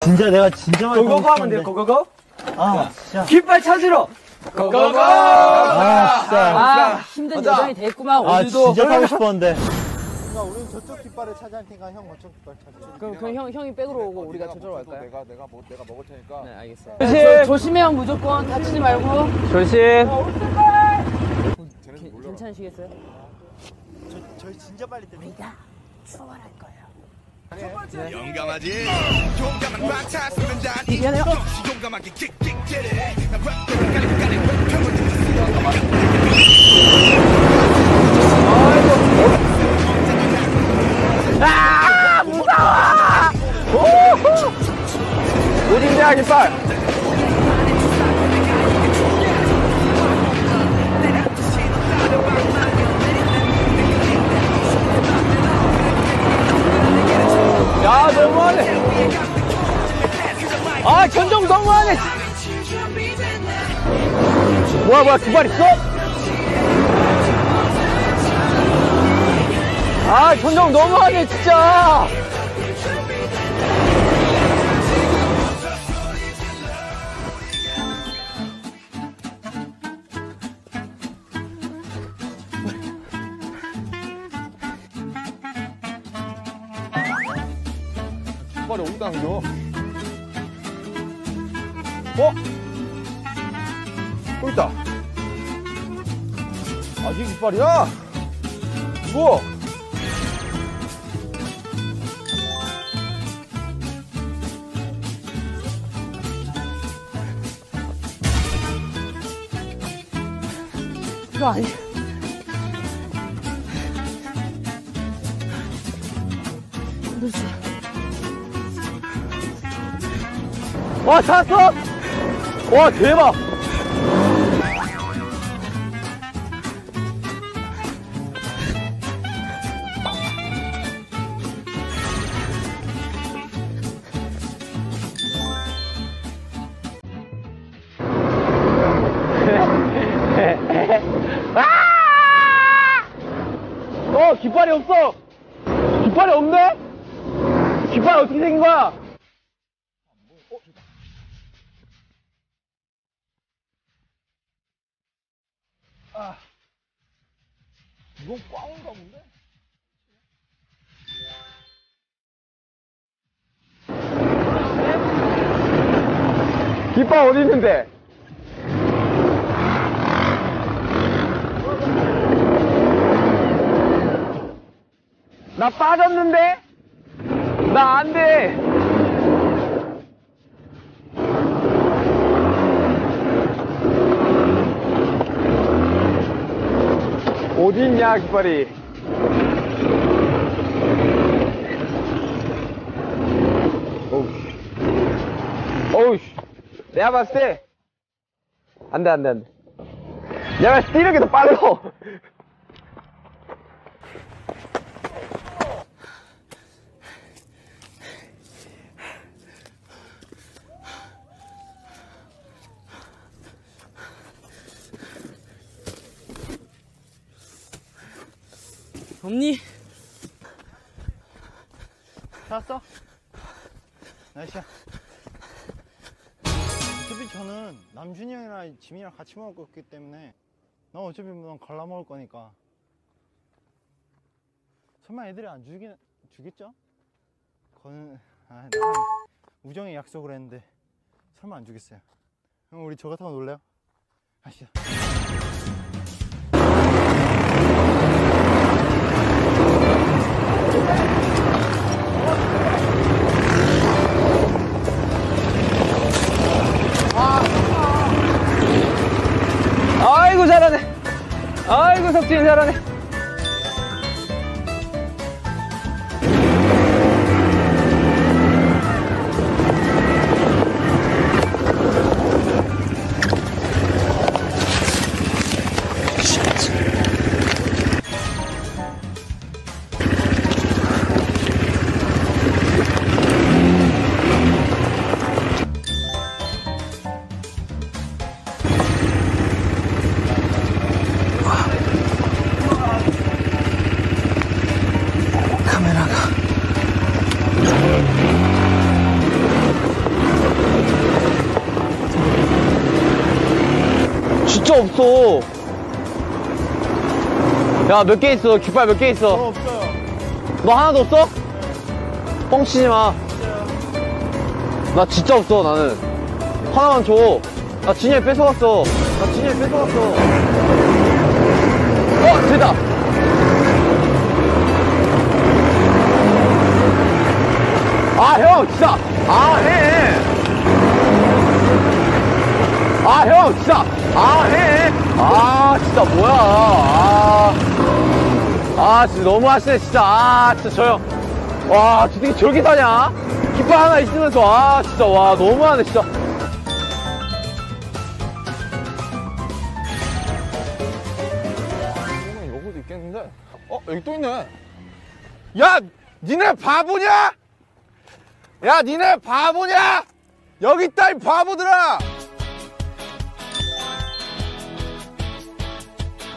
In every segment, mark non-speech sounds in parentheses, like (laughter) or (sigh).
진짜 내가 진짜 많이 고고고 하면 돼요, 고고고. 아, 진짜. 깃발 찾으러! 고고고! 아, 진짜. 아, 힘든 여정이 됐구만, 아, 오늘도. 진짜 타고 싶었는데. 그러니까 우린 저쪽 깃발을 차지할 테니까 형 저쪽 깃발 차지. 그럼, 그럼 형, 형이 백으로 오고 우리가 저쪽으로 갈까요? 내가 내가 뭐 내가 먹을 테니까. 네, 알겠어요. 조심! 조심해요, 무조건. 다치지 말고. 조심! 쟤네들 몰라. 괜찮으시겠어요? 저 저희 진짜 빨리 때문에. 우리가 출발할 거예요. 용감하지 용감한 마차 쏘는다 미안해요. 용감하게 킥킥 때려 나 랩, 깔리 깔리 평을 어딘데, 너무하네. 아, 견종 너무하네. 뭐야, 뭐야, 깃발 있어? 아, 견종 너무하네, 진짜. 깃발이 어디다 당겨? 어? 또 있다. 아 이게 깃발이야? 뭐? 이거 아니야. 와, 찾았어? 와, 대박. 어, 깃발이 없어! 깃발이 없네? 깃발 어떻게 생긴 거야? 이건 꽝인가 본데? 깃발 어디 있는데? 나 빠졌는데? 나 안 돼! 어디 있냐, 깃발이? 어우, 씨. 어우, 씨. 내가 봤을 때, 안 돼, 안 돼, 안 돼. 내가 봤을 때 뛰는 게더 빨라. 없니? 찾았어? 나이스야. 어차피 저는 남준이 형이랑 지민이랑 같이 먹을 거기 때문에 넌 어차피 넌 갈라 먹을 거니까. 설마 애들이 안 주긴 주겠죠? 거는 아, 우정의 약속을 했는데 설마 안 주겠어요. 형 우리 저거 타고 놀래요? 아시죠? 아 없어. 야, 몇 개 있어? 깃발 몇 개 있어? 없어요. 너 하나도 없어? 뻥치지 마. 나 진짜 없어, 나는. 하나만 줘. 나 진이에 뺏어갔어. 나 진이에 뺏어갔어. 어, 됐다. 아, 형, 진짜. 아, 해. 아, 형, 진짜. 아, 해. 아, 진짜 뭐야. 아. 아, 진짜 너무 하시네, 진짜. 아, 진짜 저 형. 와, 어떻게 저렇게 사냐? 깃발 하나 있으면서, 아, 진짜, 와, 너무하네, 진짜. 여기도 있겠는데? 어, 여기 또 있네. 야, 니네 바보냐? 야, 니네 바보냐? 여기 있다, 이 바보들아!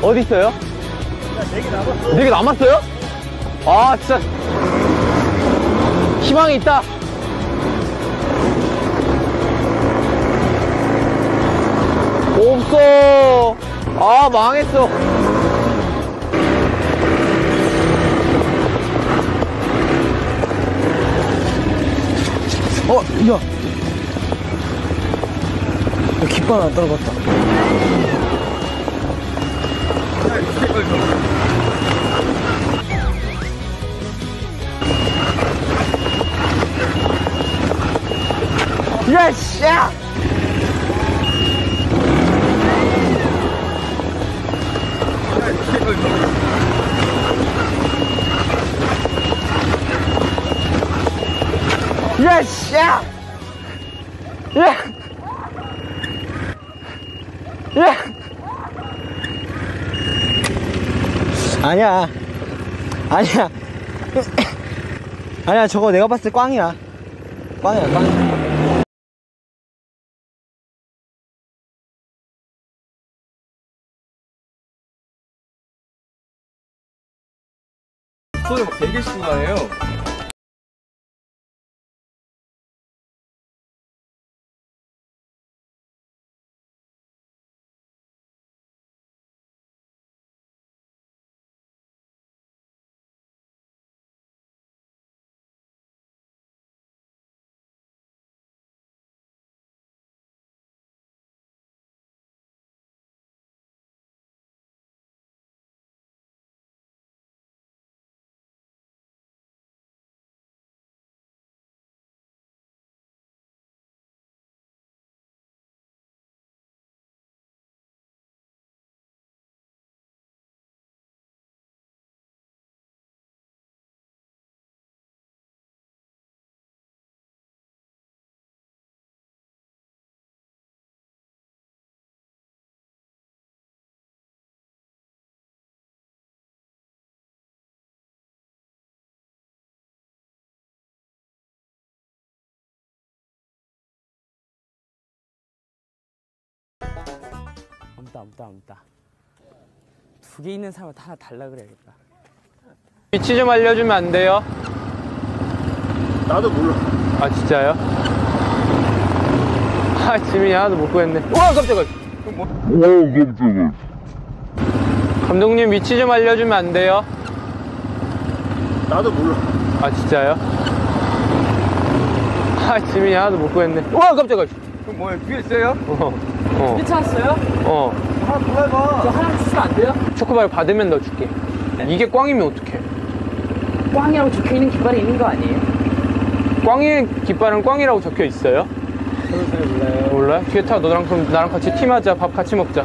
디 있어요? 네개 남았어. 네개 남았어요? 아, 진짜. 희망이 있다. 없어. 아, 망했어. 어, 야. 야, 깃발 안 떨어졌다. (laughs) 야, 씨! 아니야. 아니야. 아니야, 저거 내가 봤을 때 꽝이야. 꽝이야, 꽝. 손을 되게 심하네요. 없다, 없다, 없다. 두 개 있는 사람은 하나 달라 그래야겠다. 위치 (laughs) 좀 알려주면 안 돼요? 나도 몰라. 아, 진짜요? 아, 지민이 하나도 못 구했네. 와, 깜짝이야. 감독님 위치 좀 알려주면 안 돼요? 나도 몰라. 아, 진짜요? 아, 지민이 하나도 못 구했네. 와, 깜짝이야. 그럼 뭐야, 뒤에 있어요? 어, 어, 괜찮았어요? 어. 하나 더 해봐. 저 하나 주시면 안 돼요? 초코바를 받으면 너 줄게. 이게 꽝이면 어떡해? 꽝이라고 적혀 있는 깃발이 있는 거 아니에요? 꽝의 깃발은 꽝이라고 적혀 있어요? 몰라요. 몰라요? 뒤에 타. 너랑 그럼 나랑 같이 팀하자. 밥 같이 먹자.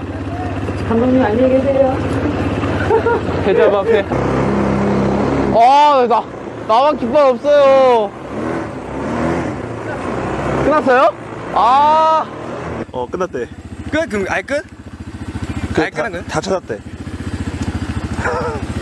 감독님 안녕히 계세요. 대자밥 해. 아, 나, 나만 깃발 없어요. 끝났어요? 아. 어 끝났대 끝? 그럼 아예 끝? 그 아예 다, 끝난 거야? 다 찾았대 (laughs)